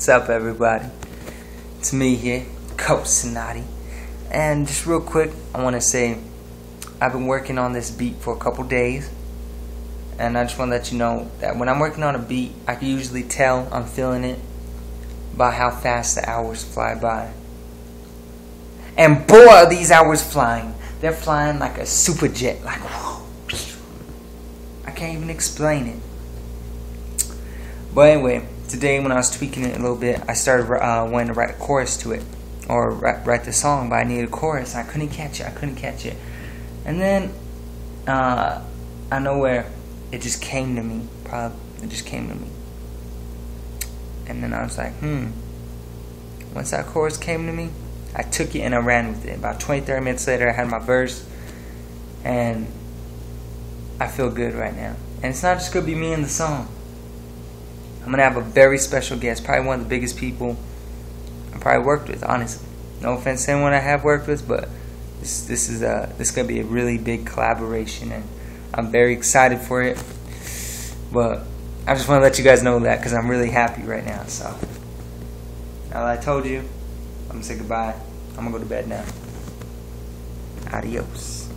What's up, everybody? It's me here, Cocinaughty. And just real quick, I want to say I've been working on this beat for a couple days. And I just want to let you know that when I'm working on a beat, I can usually tell I'm feeling it by how fast the hours fly by. And boy, are these hours flying. They're flying like a super jet. Like, whoa. I can't even explain it. But anyway, today when I was tweaking it a little bit, I started uh, wanting to write a chorus to it. Or write, write the song, but I needed a chorus. I couldn't catch it. I couldn't catch it. And then, uh, I know where it just came to me. Probably, it just came to me. And then I was like, hmm. Once that chorus came to me, I took it and I ran with it. About 20, 30 minutes later, I had my verse. And I feel good right now. And it's not just to be me and the song. I'm to have a very special guest. Probably one of the biggest people I probably worked with, honestly. No offense to anyone I have worked with, but this, this is a, this is to be a really big collaboration. And I'm very excited for it. But I just want to let you guys know that because I'm really happy right now. So, now I told you, I'm to say goodbye. I'm to go to bed now. Adios.